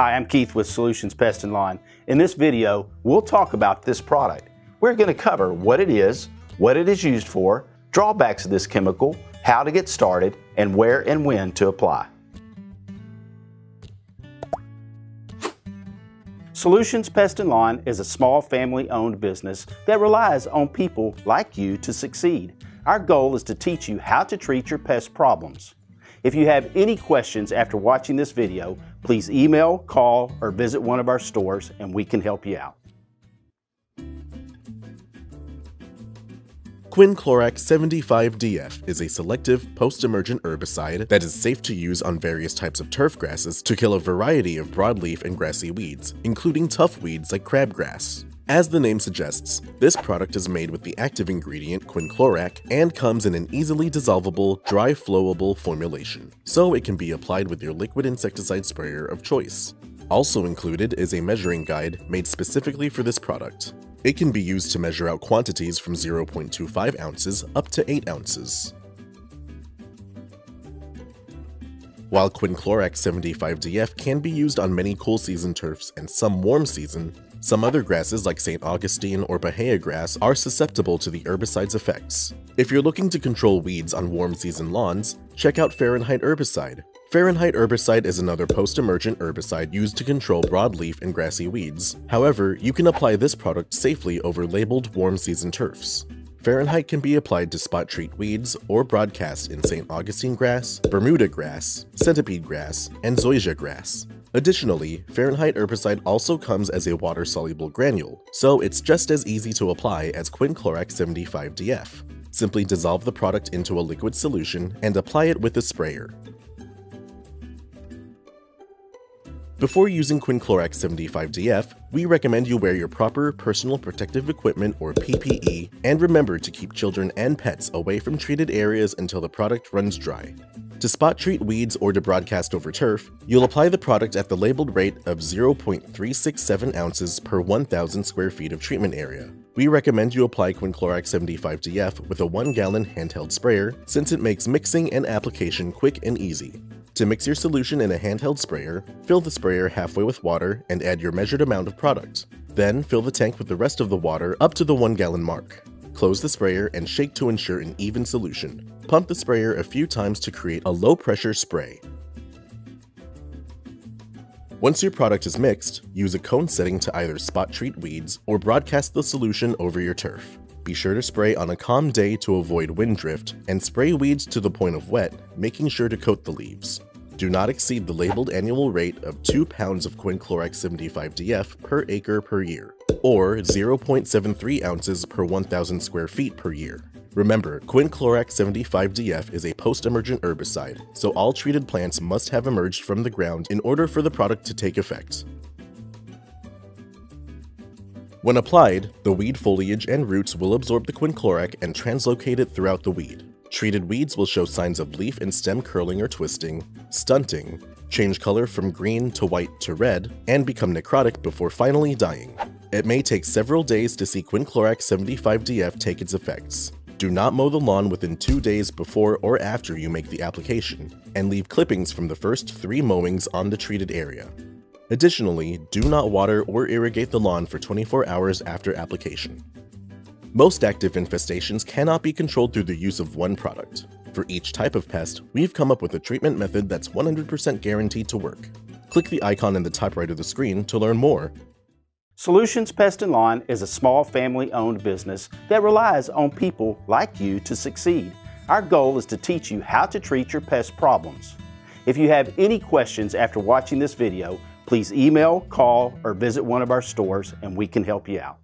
Hi, I'm Keith with Solutions Pest and Lawn. In this video, we'll talk about this product. We're going to cover what it is, what it is used for, drawbacks of this chemical, how to get started, and where and when to apply. Solutions Pest and Lawn is a small family owned business that relies on people like you to succeed. Our goal is to teach you how to treat your pest problems. If you have any questions after watching this video, please email, call, or visit one of our stores and we can help you out. Quinclorac 75DF is a selective post-emergent herbicide that is safe to use on various types of turf grasses to kill a variety of broadleaf and grassy weeds, including tough weeds like crabgrass. As the name suggests, this product is made with the active ingredient quinclorac and comes in an easily dissolvable, dry flowable formulation, so it can be applied with your liquid insecticide sprayer of choice. Also included is a measuring guide made specifically for this product. It can be used to measure out quantities from 0.25 ounces up to 8 ounces. While Quinclorac 75DF can be used on many cool season turfs and some warm season, some other grasses like St. Augustine or Bahia grass are susceptible to the herbicide's effects. If you're looking to control weeds on warm season lawns, check out Fahrenheit herbicide. Fahrenheit herbicide is another post-emergent herbicide used to control broadleaf and grassy weeds. However, you can apply this product safely over labeled warm season turfs. Fahrenheit can be applied to spot treat weeds or broadcast in St. Augustine grass, Bermuda grass, centipede grass, and zoysia grass. Additionally, Fahrenheit herbicide also comes as a water-soluble granule, so it's just as easy to apply as Quinclorac 75DF. Simply dissolve the product into a liquid solution and apply it with a sprayer. Before using Quinclorac 75DF, we recommend you wear your proper personal protective equipment or PPE, and remember to keep children and pets away from treated areas until the product runs dry. To spot treat weeds or to broadcast over turf, you'll apply the product at the labeled rate of 0.367 ounces per 1,000 square feet of treatment area. We recommend you apply Quinclorac 75DF with a 1 gallon handheld sprayer since it makes mixing and application quick and easy. To mix your solution in a handheld sprayer, fill the sprayer halfway with water and add your measured amount of product. Then fill the tank with the rest of the water up to the 1 gallon mark. Close the sprayer and shake to ensure an even solution. Pump the sprayer a few times to create a low pressure spray. Once your product is mixed, use a cone setting to either spot treat weeds or broadcast the solution over your turf. Be sure to spray on a calm day to avoid wind drift, and spray weeds to the point of wet, making sure to coat the leaves. Do not exceed the labeled annual rate of 2 pounds of Quinclorac 75DF per acre per year, or 0.73 ounces per 1,000 square feet per year. Remember, Quinclorac 75DF is a post-emergent herbicide, so all treated plants must have emerged from the ground in order for the product to take effect. When applied, the weed foliage and roots will absorb the quinclorac and translocate it throughout the weed. Treated weeds will show signs of leaf and stem curling or twisting, stunting, change color from green to white to red, and become necrotic before finally dying. It may take several days to see Quinclorac 75DF take its effects. Do not mow the lawn within two days before or after you make the application, and leave clippings from the first three mowings on the treated area. Additionally, do not water or irrigate the lawn for 24 hours after application. Most active infestations cannot be controlled through the use of one product. For each type of pest, we've come up with a treatment method that's 100% guaranteed to work. Click the icon in the top right of the screen to learn more. Solutions Pest and Lawn is a small family owned business that relies on people like you to succeed. Our goal is to teach you how to treat your pest problems. If you have any questions after watching this video, please email, call, or visit one of our stores and we can help you out.